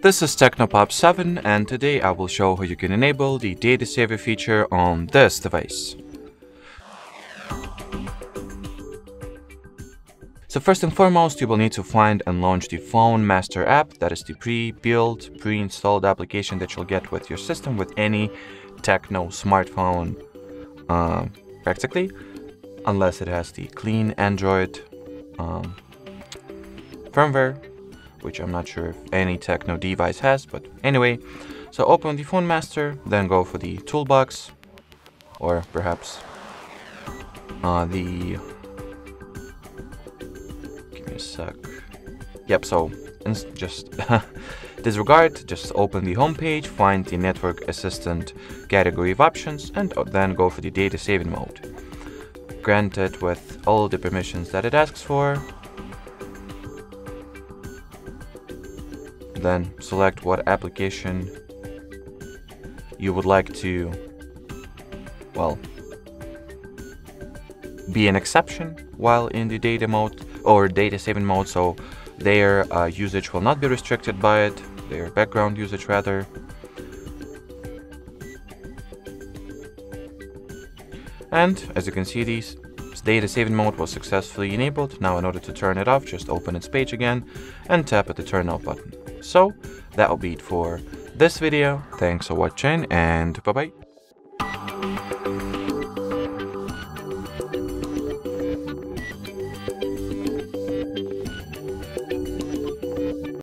This is TECNO Pop 7 and today I will show how you can enable the data saver feature on this device. So first and foremost, you will need to find and launch the Phone Master app. That is the pre-built, pre-installed application that you'll get with your system with any TECNO smartphone, uh, practically, unless it has the clean Android um, firmware which I'm not sure if any TECNO device has, but anyway. So open the Phone Master, then go for the toolbox, or perhaps uh, the... Give me a sec. Yep, so just disregard, just open the home page, find the Network Assistant category of options, and then go for the data saving mode. Grant it with all the permissions that it asks for, then select what application you would like to, well, be an exception while in the data mode or data saving mode, so their uh, usage will not be restricted by it, their background usage rather. And as you can see, these data saving mode was successfully enabled. Now in order to turn it off, just open its page again and tap at the turn off button. So that'll be it for this video. Thanks for watching and bye bye.